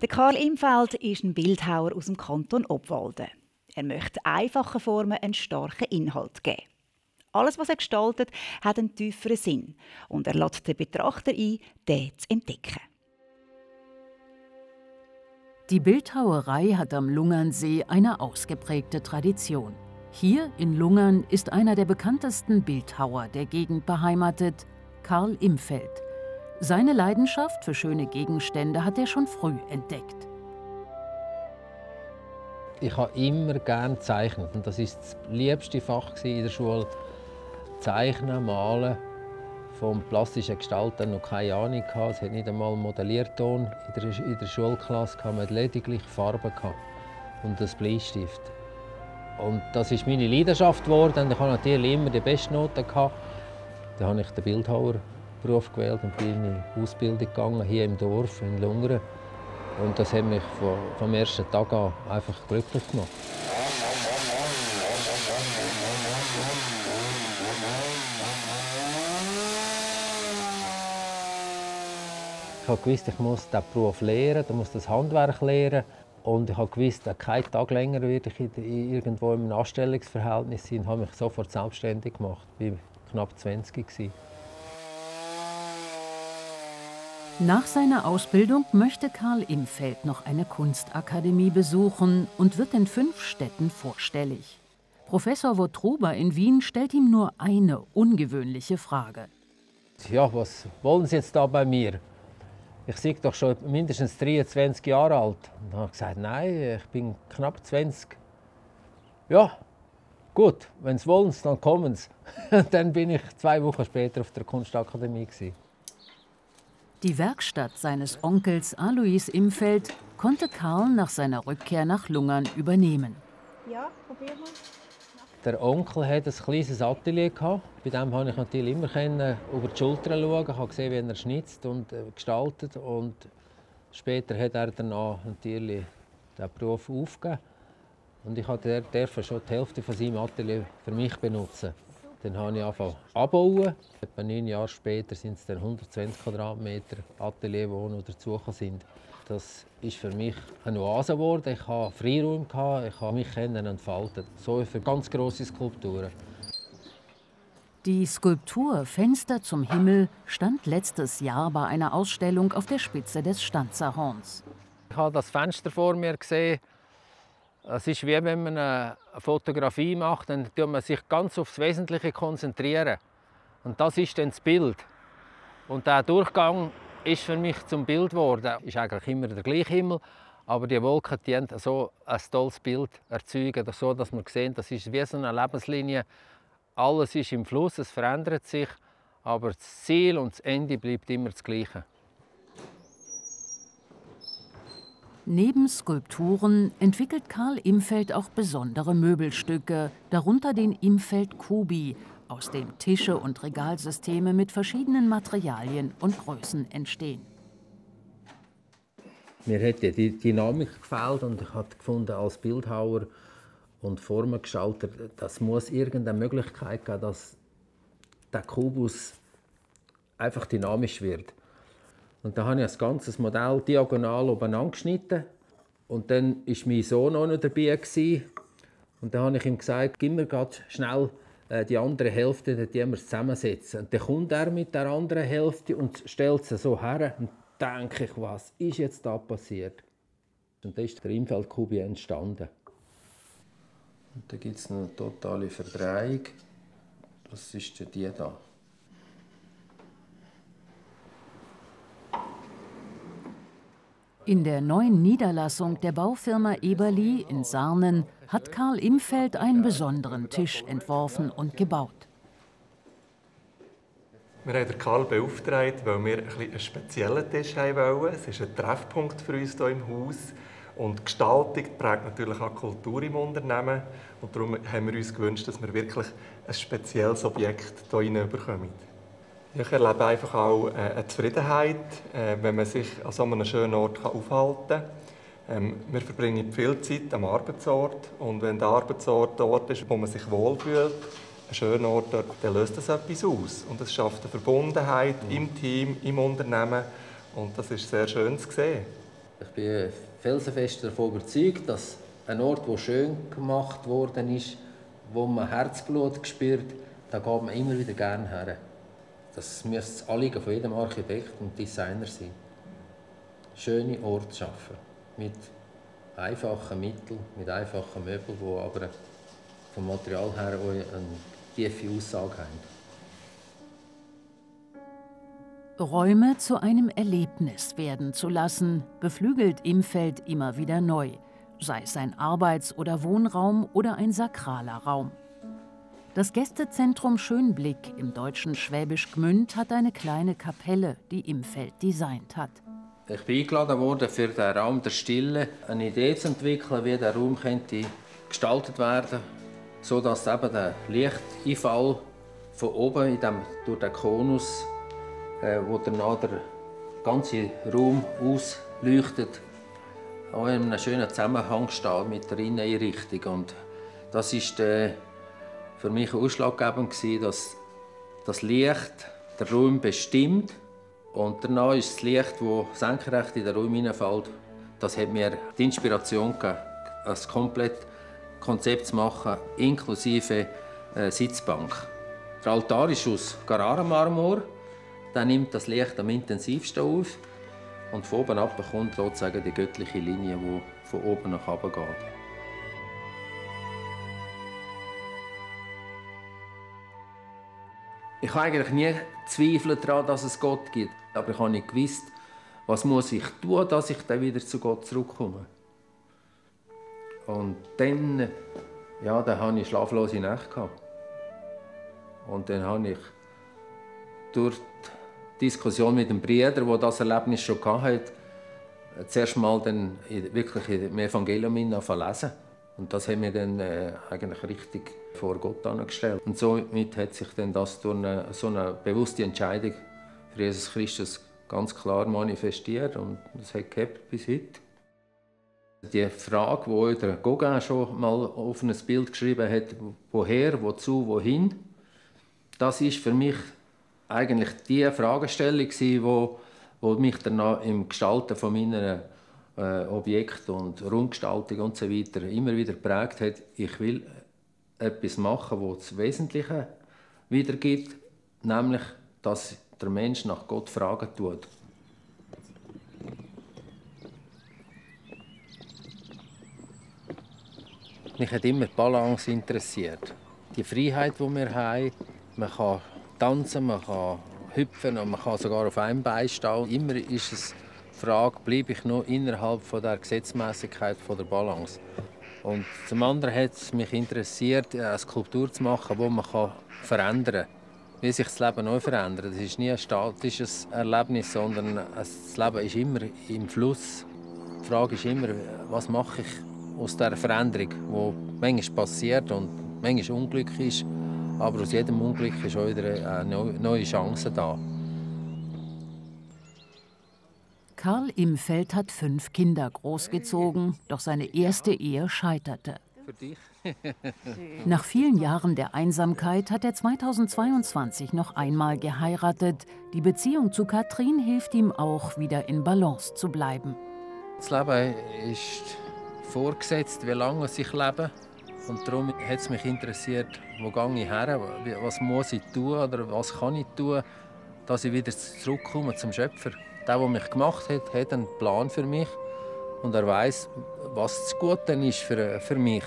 Der Karl Imfeld ist ein Bildhauer aus dem Kanton Obwalden. Er möchte einfachen Formen einen starken Inhalt geben. Alles, was er gestaltet, hat einen tieferen Sinn und er lädt den Betrachter ein, den zu entdecken. Die Bildhauerei hat am Lungernsee eine ausgeprägte Tradition. Hier in Lungern ist einer der bekanntesten Bildhauer der Gegend beheimatet, Karl Imfeld. Seine Leidenschaft für schöne Gegenstände hat er schon früh entdeckt. Ich habe immer gerne gezeichnet und das ist das liebste Fach in der Schule. Zeichnen, Malen. Vom plastischen Gestalten noch keine Ahnung Es hat nicht einmal Modellierton in der, in der Schulklasse Man hatte lediglich Farben und einen Bleistift. Und das ist meine Leidenschaft geworden. Ich hatte natürlich immer die besten Noten Dann habe ich den Bildhauerberuf gewählt und bin in die Ausbildung gegangen, hier im Dorf in Lungern. Und das hat mich vom ersten Tag an einfach glücklich gemacht. Ich habe gewusst, ich muss diesen Beruf lernen, ich muss das Handwerk lernen. Und ich habe gewusst, keinen Tag länger werde ich irgendwo im Anstellungsverhältnis sein. Ich habe mich sofort selbstständig gemacht. Ich war knapp 20 gewesen. Nach seiner Ausbildung möchte Karl Imfeld noch eine Kunstakademie besuchen und wird in fünf Städten vorstellig. Professor Wotruber in Wien stellt ihm nur eine ungewöhnliche Frage. Ja, was wollen Sie jetzt da bei mir? Ich sehe doch schon mindestens 23 Jahre alt. Und dann habe ich gesagt, nein, ich bin knapp 20. Ja, gut, wenn Sie wollen, dann kommen Sie. dann bin ich zwei Wochen später auf der Kunstakademie. Gewesen. Die Werkstatt seines Onkels Alois Imfeld konnte Karl nach seiner Rückkehr nach Lungern übernehmen. Ja, probier mal. Der Onkel hatte ein kleines Atelier. Bei dem konnte ich natürlich immer über die Schulter schauen. Ich habe gesehen, wie er schnitzt und äh, gestaltet. Und später hat er dann natürlich den Beruf aufgegeben. Und ich durfte schon die Hälfte von seinem Atelier für mich benutzen. Dann habe ich angefangen abbauen. Etwa neun Jahre später sind es dann 120 Quadratmeter Atelier, die noch dazugekommen sind. Das ist für mich eine Oase geworden. Ich hatte Freiraum, ich konnte mich entfalten. So für ganz grosse Skulpturen. Die Skulptur Fenster zum Himmel stand letztes Jahr bei einer Ausstellung auf der Spitze des Stanzerhorns. Ich habe das Fenster vor mir gesehen es ist wie wenn man eine Fotografie macht, dann tut man sich ganz aufs Wesentliche konzentrieren. Und das ist dann das Bild. Und der Durchgang ist für mich zum Bild geworden. Ist eigentlich immer der gleiche Himmel, aber die Wolken die so ein tolles Bild erzeugen, so dass man sehen, das ist wie so eine Lebenslinie. Alles ist im Fluss, es verändert sich, aber das Ziel und das Ende bleibt immer das Gleiche. Neben Skulpturen entwickelt Karl Imfeld auch besondere Möbelstücke, darunter den Imfeld Kubi, aus dem Tische und Regalsysteme mit verschiedenen Materialien und Größen entstehen. Mir hat die Dynamik gefällt und ich habe gefunden, als Bildhauer und Formengestalter, das muss irgendeine Möglichkeit geben, dass der Kubus einfach dynamisch wird. Und da habe ich das ganze Modell diagonal oben geschnitten. Und dann war mein Sohn auch noch dabei. Und dann habe ich ihm gesagt, gib mir schnell äh, die andere Hälfte, dann wir zusammensetzen. Und dann kommt er mit der anderen Hälfte und stellt sie so her. Und denke ich, was ist jetzt da passiert? Und dann ist der Imfeldkubi entstanden. Und da gibt es eine totale Verdrehung. Das ist die hier. In der neuen Niederlassung der Baufirma Eberli in Sarnen hat Karl Imfeld einen besonderen Tisch entworfen und gebaut. Wir haben Karl beauftragt, weil wir einen speziellen Tisch wollen. Es ist ein Treffpunkt für uns hier im Haus. Und die Gestaltung prägt natürlich auch Kultur im Unternehmen. Und darum haben wir uns gewünscht, dass wir wirklich ein spezielles Objekt hier bekommen. Ich erlebe einfach auch äh, eine Zufriedenheit, äh, wenn man sich an so einem schönen Ort aufhalten kann. Ähm, wir verbringen viel Zeit am Arbeitsort und wenn der Arbeitsort dort ist, wo man sich wohlfühlt, ein schöner Ort dann löst das etwas aus. Und es schafft eine Verbundenheit mhm. im Team, im Unternehmen und das ist sehr schön zu sehen. Ich bin felsenfest davon überzeugt, dass ein Ort, der schön gemacht worden ist, wo man Herzblut spürt, da geht man immer wieder gerne her. Das müsste das Anliegen von jedem Architekt und Designer sein. Schöne Orte schaffen. Mit einfachen Mitteln, mit einfachen Möbeln, die aber vom Material her eine tiefe Aussage haben. Räume zu einem Erlebnis werden zu lassen, beflügelt Imfeld immer wieder neu, sei es ein Arbeits- oder Wohnraum oder ein sakraler Raum. Das Gästezentrum Schönblick im deutschen Schwäbisch Gmünd hat eine kleine Kapelle, die Imfeld designt hat. Ich bin eingeladen worden, für den Raum der Stille eine Idee zu entwickeln, wie der Raum könnte gestaltet werden so dass eben der Lichteinfall von oben in dem, durch den Konus, äh, wo danach der ganze Raum ausleuchtet, auch in einem schönen Zusammenhang steht mit der Inneneinrichtung. Und das ist äh, für mich ausschlaggebend dass das Licht den Raum bestimmt und danach ist das Licht, das senkrecht in den Raum hineinfällt, das hat mir die Inspiration gegeben, ein komplett Konzept zu machen, inklusive äh, Sitzbank. Der Altar ist aus Carrara-Marmor. Der nimmt das Licht am intensivsten auf. Und von oben ab kommt sozusagen die göttliche Linie, die von oben nach unten geht. Ich habe eigentlich nie Zweifel daran, dass es Gott gibt. Aber ich habe nicht gewusst, was muss ich tun, dass ich dann wieder zu Gott zurückkomme. Und dann, ja, dann hatte ich schlaflose Nächte. Und dann habe ich durch die Diskussion mit dem Bruder, der das Erlebnis schon hatte, zuerst mal dann wirklich im Evangelium verlesen. Und das hat mir dann äh, eigentlich richtig vor Gott angestellt. Und somit hat sich dann das durch eine, so eine bewusste Entscheidung für Jesus Christus ganz klar manifestiert und das hat bis heute. Die Frage, die der Gauguin schon mal auf ein Bild geschrieben hat, woher, wozu, wohin, das ist für mich eigentlich die Fragestellung, die wo mich dann im Gestalten von meiner äh, Objekt und Raumgestaltung und so weiter immer wieder geprägt hat. Ich will etwas machen, wo das Wesentliche wiedergibt, nämlich, dass der Mensch nach Gott fragen tut. Mich hat immer die Balance interessiert. Die Freiheit, die wir haben. Man kann tanzen, man kann hüpfen und man kann sogar auf einem Bein stehen. Immer ist es Frage, bleibe ich noch innerhalb von der Gesetzmäßigkeit der Balance. Und zum anderen hat es mich interessiert, eine Skulptur zu machen, die man verändern kann. Wie sich das Leben neu verändert. Es ist nie ein statisches Erlebnis, sondern das Leben ist immer im Fluss. Die Frage ist immer, was mache ich aus dieser Veränderung, die manchmal passiert und manchmal Unglück ist. Aber aus jedem Unglück ist auch wieder eine neue Chance da. Karl Imfeld hat fünf Kinder großgezogen, doch seine erste Ehe scheiterte. Nach vielen Jahren der Einsamkeit hat er 2022 noch einmal geheiratet. Die Beziehung zu Katrin hilft ihm auch, wieder in Balance zu bleiben. Das Leben ist vorgesetzt, wie lange ich lebe. Und darum hat es mich interessiert, wo gehe ich her, was muss ich tun oder was kann ich tun, dass ich wieder zurückkomme zum Schöpfer. Der, der mich gemacht hat, hat einen Plan für mich und er weiß, was das Gute ist für, für mich.